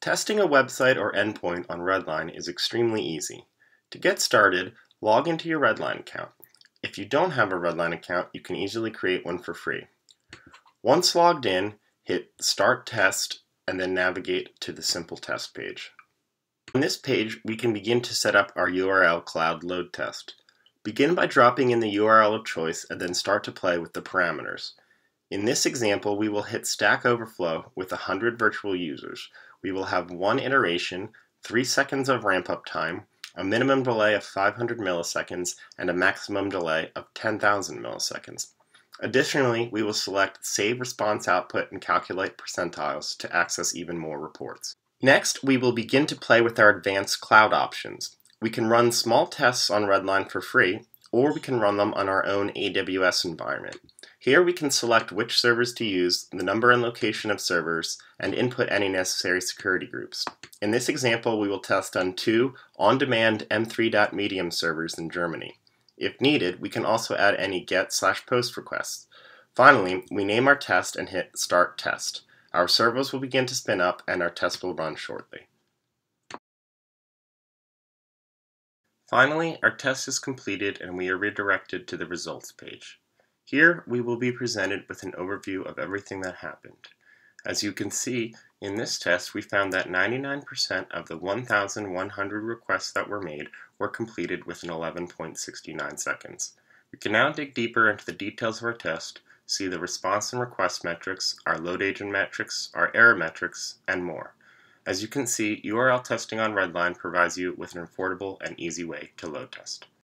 Testing a website or endpoint on Redline is extremely easy. To get started, log into your Redline account. If you don't have a Redline account, you can easily create one for free. Once logged in, hit Start Test and then navigate to the Simple Test page. On this page, we can begin to set up our URL Cloud Load Test. Begin by dropping in the URL of choice and then start to play with the parameters. In this example, we will hit Stack Overflow with 100 virtual users. We will have one iteration, 3 seconds of ramp-up time, a minimum delay of 500 milliseconds, and a maximum delay of 10,000 milliseconds. Additionally, we will select Save Response Output and calculate percentiles to access even more reports. Next, we will begin to play with our advanced cloud options. We can run small tests on Redline for free, or we can run them on our own AWS environment. Here we can select which servers to use, the number and location of servers, and input any necessary security groups. In this example, we will test on two on-demand M3.medium servers in Germany. If needed, we can also add any GET slash POST requests. Finally, we name our test and hit Start Test. Our servers will begin to spin up and our test will run shortly. Finally, our test is completed and we are redirected to the results page. Here, we will be presented with an overview of everything that happened. As you can see, in this test we found that 99% of the 1,100 requests that were made were completed within 11.69 seconds. We can now dig deeper into the details of our test, see the response and request metrics, our load agent metrics, our error metrics, and more. As you can see, URL testing on Redline provides you with an affordable and easy way to load test.